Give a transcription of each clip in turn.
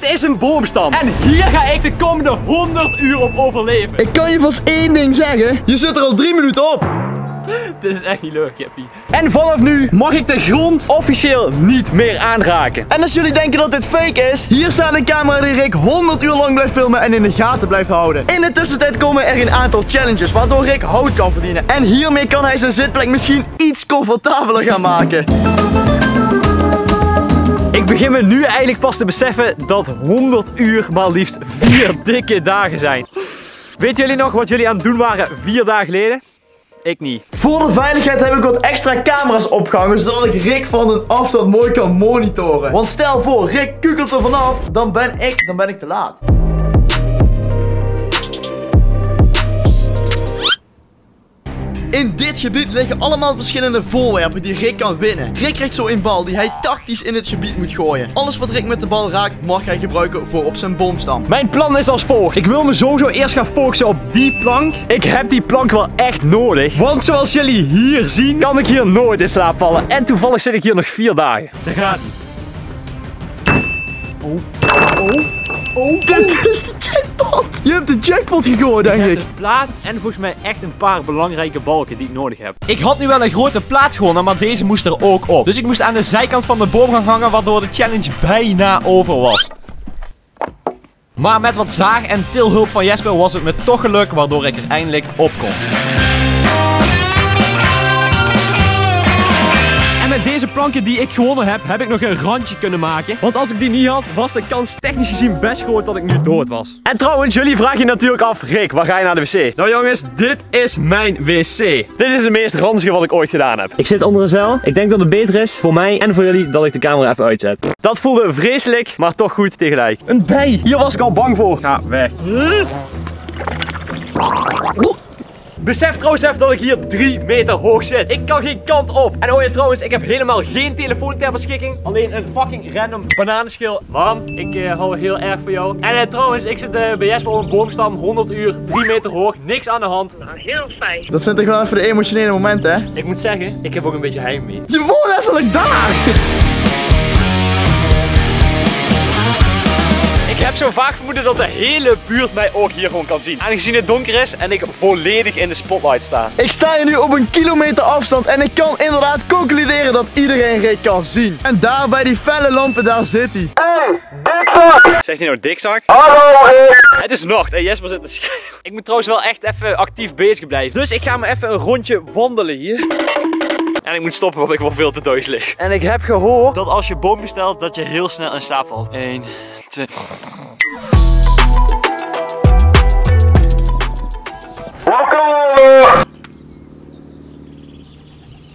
Dit is een boomstam. En hier ga ik de komende 100 uur op overleven. Ik kan je vast één ding zeggen. Je zit er al drie minuten op. Dit is echt niet leuk, Jeppie. En vanaf nu mag ik de grond officieel niet meer aanraken. En als jullie denken dat dit fake is, hier staat een camera die Rick 100 uur lang blijft filmen en in de gaten blijft houden. In de tussentijd komen er een aantal challenges waardoor Rick hout kan verdienen. En hiermee kan hij zijn zitplek misschien iets comfortabeler gaan maken. Begin me nu eigenlijk pas te beseffen dat 100 uur maar liefst 4 dikke dagen zijn. Weten jullie nog wat jullie aan het doen waren 4 dagen geleden? Ik niet. Voor de veiligheid heb ik wat extra camera's opgehangen, zodat ik Rick van een afstand mooi kan monitoren. Want stel voor, Rick kukelt er vanaf, dan ben ik, dan ben ik te laat. In dit gebied liggen allemaal verschillende voorwerpen die Rick kan winnen. Rick krijgt zo een bal die hij tactisch in het gebied moet gooien. Alles wat Rick met de bal raakt, mag hij gebruiken voor op zijn boomstam. Mijn plan is als volgt. Ik wil me sowieso eerst gaan focussen op die plank. Ik heb die plank wel echt nodig. Want zoals jullie hier zien, kan ik hier nooit in slaap vallen. En toevallig zit ik hier nog 4 dagen. Daar gaat hij. Oh. Oh. Oh. Dit is de jackpot! Je hebt de jackpot gegooid, denk Ik heb ik. een plaat en volgens mij echt een paar belangrijke balken die ik nodig heb. Ik had nu wel een grote plaat gewonnen, maar deze moest er ook op. Dus ik moest aan de zijkant van de boom gaan hangen, waardoor de challenge bijna over was. Maar met wat zaag en tilhulp van Jesper was het me toch gelukt, waardoor ik er eindelijk op kon. Planken die ik gewonnen heb, heb ik nog een randje kunnen maken. Want als ik die niet had, was de kans technisch gezien best groot dat ik nu dood was. En trouwens, jullie vragen je natuurlijk af, Rick, waar ga je naar de wc? Nou jongens, dit is mijn wc. Dit is het meest ranzige wat ik ooit gedaan heb. Ik zit onder een zeil. Ik denk dat het beter is voor mij en voor jullie dat ik de camera even uitzet. Dat voelde vreselijk, maar toch goed tegelijk. Een bij. Hier was ik al bang voor. Ga weg. Besef trouwens even dat ik hier 3 meter hoog zit. Ik kan geen kant op. En oh ja, trouwens, ik heb helemaal geen telefoon ter beschikking. Alleen een fucking random bananenschil. Mam, ik eh, hou heel erg van jou. En eh, trouwens, ik zit eh, bij Jesper op een boomstam, 100 uur, 3 meter hoog, niks aan de hand. Heel fijn. Dat zijn toch wel even de emotionele momenten, hè? Ik moet zeggen, ik heb ook een beetje heimwee. Je woont letterlijk daar! Ik heb zo vaak vermoeden dat de hele buurt mij ook hier gewoon kan zien. Aangezien het donker is en ik volledig in de spotlight sta. Ik sta hier nu op een kilometer afstand en ik kan inderdaad concluderen dat iedereen Rick kan zien. En daar bij die felle lampen, daar zit hij. Hey, dikzak! Zegt hij nou dikzak? Hallo Rick! Het is nacht en Jesper zit te schreeuwen. Ik moet trouwens wel echt even actief bezig blijven. Dus ik ga me even een rondje wandelen hier. En ik moet stoppen, want ik word veel te duizelig. En ik heb gehoord dat als je boom bestelt, dat je heel snel in slaap valt. 1, 2...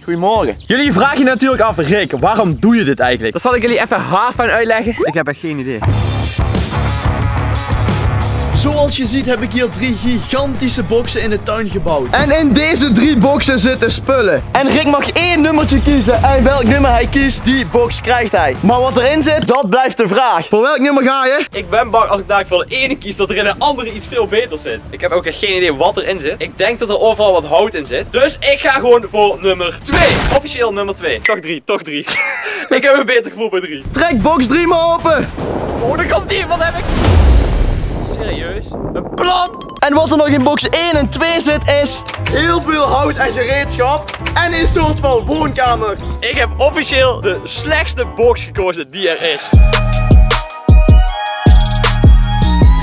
Goedemorgen. Jullie vragen je natuurlijk af, Rick, waarom doe je dit eigenlijk? Dat zal ik jullie even hard van uitleggen. Ik heb echt geen idee. Zoals je ziet heb ik hier drie gigantische boxen in de tuin gebouwd. En in deze drie boxen zitten spullen. En Rick mag één nummertje kiezen. En welk nummer hij kiest, die box krijgt hij. Maar wat erin zit, dat blijft de vraag. Voor welk nummer ga je? Ik ben bang als ik dadelijk voor de ene kies dat er in een andere iets veel beter zit. Ik heb ook echt geen idee wat erin zit. Ik denk dat er overal wat hout in zit. Dus ik ga gewoon voor nummer 2. Officieel nummer 2. Toch 3, toch 3. ik heb een beter gevoel bij 3. Trek box 3 maar open. Oh, daar komt die. Wat heb ik? Serieus? Een plant? En wat er nog in box 1 en 2 zit is heel veel hout en gereedschap. En een soort van woonkamer. Ik heb officieel de slechtste box gekozen die er is.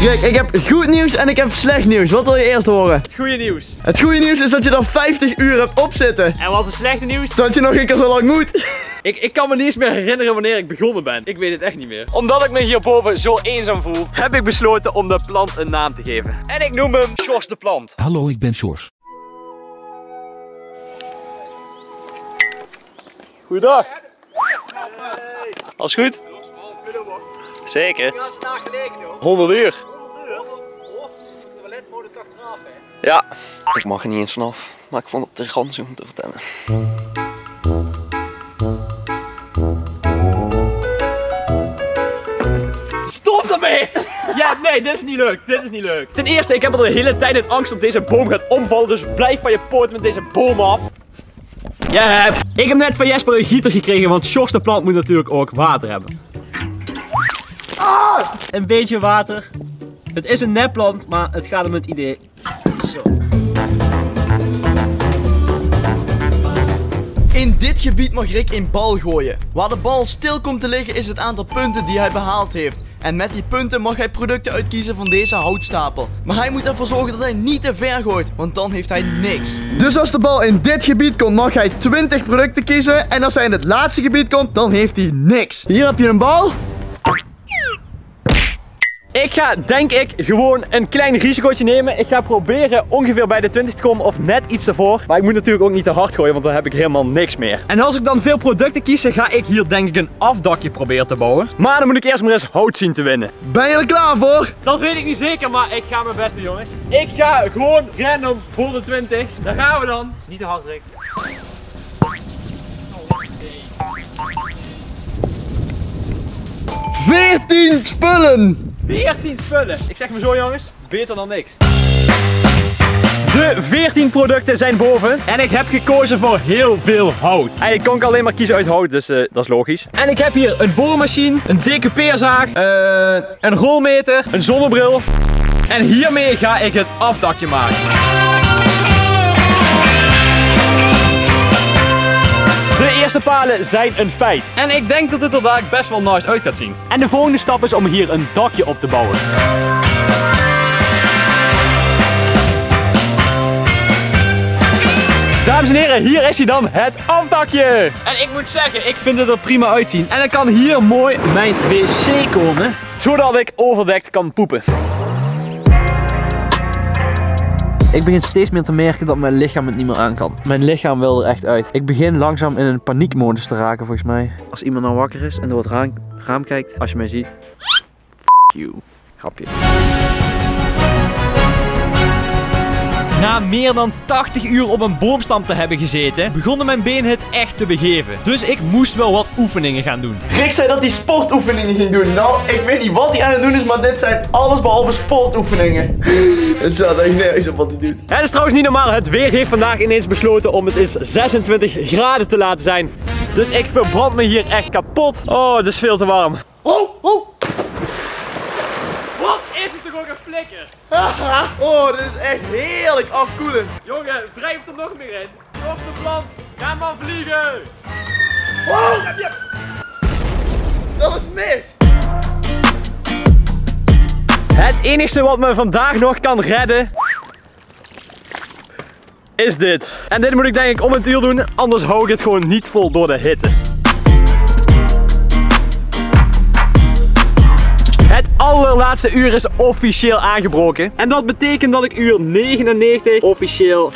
Rick, ik heb goed nieuws en ik heb slecht nieuws. Wat wil je eerst horen? Het goede nieuws. Het goede nieuws is dat je er 50 uur hebt opzitten. En wat is het slechte nieuws? Dat je nog een keer zo lang moet. Ik, ik kan me niet eens meer herinneren wanneer ik begonnen ben. Ik weet het echt niet meer. Omdat ik me hierboven zo eenzaam voel, heb ik besloten om de plant een naam te geven. En ik noem hem Sjors de Plant. Hallo, ik ben Sjors. Goeiedag. Alles goed? Zeker. 100 uur. Ja. Ik mag er niet eens vanaf, maar ik vond het te gans om te vertellen. Stop ermee! Ja, nee, dit is niet leuk. Dit is niet leuk. Ten eerste, ik heb al de hele tijd in angst dat deze boom gaat omvallen. Dus blijf van je poot met deze boom af. Ja, ik heb net van Jesper een gieter gekregen, want Sjors de plant moet natuurlijk ook water hebben. Een beetje water. Het is een nepplant, maar het gaat om het idee. Zo. In dit gebied mag Rick een bal gooien. Waar de bal stil komt te liggen is het aantal punten die hij behaald heeft. En met die punten mag hij producten uitkiezen van deze houtstapel. Maar hij moet ervoor zorgen dat hij niet te ver gooit, want dan heeft hij niks. Dus als de bal in dit gebied komt, mag hij 20 producten kiezen. En als hij in het laatste gebied komt, dan heeft hij niks. Hier heb je een bal. Ik ga, denk ik, gewoon een klein risicootje nemen. Ik ga proberen ongeveer bij de 20 te komen of net iets ervoor. Maar ik moet natuurlijk ook niet te hard gooien, want dan heb ik helemaal niks meer. En als ik dan veel producten kies, ga ik hier denk ik een afdakje proberen te bouwen. Maar dan moet ik eerst maar eens hout zien te winnen. Ben je er klaar voor? Dat weet ik niet zeker, maar ik ga mijn best doen, jongens. Ik ga gewoon random voor de 20. Daar gaan we dan. Niet te hard, Rick. 14 spullen. 14 spullen. Ik zeg maar zo, jongens. Beter dan niks. De 14 producten zijn boven. En ik heb gekozen voor heel veel hout. Kan ik alleen maar kiezen uit hout, dus eh, dat is logisch. En ik heb hier een boormachine, een dikke peerzaag, eh, een rolmeter, een zonnebril. En hiermee ga ik het afdakje maken. Eerste palen zijn een feit. En ik denk dat het er daar best wel nice uit gaat zien. En de volgende stap is om hier een dakje op te bouwen. Dames en heren, hier is hij dan, het afdakje. En ik moet zeggen, ik vind het er prima uitzien. En dan kan hier mooi mijn wc komen. Zodat ik overdekt kan poepen. Ik begin steeds meer te merken dat mijn lichaam het niet meer aan kan. Mijn lichaam wil er echt uit. Ik begin langzaam in een paniekmodus te raken volgens mij. Als iemand nou wakker is en door het raam, raam kijkt, als je mij ziet. You. Grapje. Na meer dan 80 uur op een boomstam te hebben gezeten, begonnen mijn benen het echt te begeven. Dus ik moest wel wat oefeningen gaan doen. Rick zei dat hij sportoefeningen ging doen. Nou, ik weet niet wat hij aan het doen is, maar dit zijn alles behalve sportoefeningen. Het staat echt nergens op wat hij doet. Het is trouwens niet normaal. Het weer heeft vandaag ineens besloten om het eens 26 graden te laten zijn. Dus ik verbrand me hier echt kapot. Oh, het is veel te warm. Oh, oh. Wat is Haha. Oh, dit is echt heerlijk afkoelen. Jongen, wrijf er nog meer in. Kortste plant, ga maar vliegen. Wow, dat is mis. Het enige wat me vandaag nog kan redden is dit. En dit moet ik denk ik om het uur doen, anders hou ik het gewoon niet vol door de hitte. Het allerlaatste uur is officieel aangebroken. En dat betekent dat ik uur 99 officieel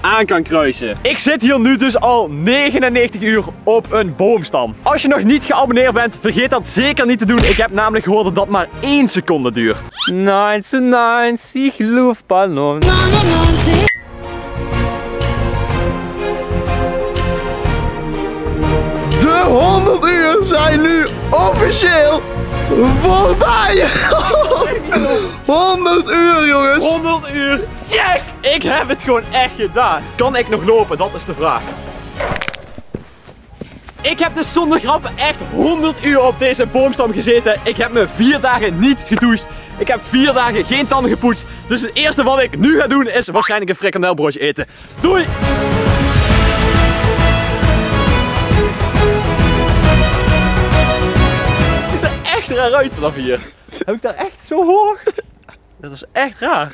aan kan kruisen. Ik zit hier nu dus al 99 uur op een boomstam. Als je nog niet geabonneerd bent, vergeet dat zeker niet te doen. Ik heb namelijk gehoord dat dat maar 1 seconde duurt. 99 luftballon. De 100 uur zijn nu officieel voorbij. 100 uur, jongens. 100 uur. Check! Ik heb het gewoon echt gedaan. Kan ik nog lopen? Dat is de vraag. Ik heb dus zonder grap echt 100 uur op deze boomstam gezeten. Ik heb me vier dagen niet gedoucht. Ik heb vier dagen geen tanden gepoetst. Dus het eerste wat ik nu ga doen is waarschijnlijk een frikandelbroodje eten. Doei! Ziet er raar vanaf hier. Heb ik daar echt zo hoog? Dat is echt raar.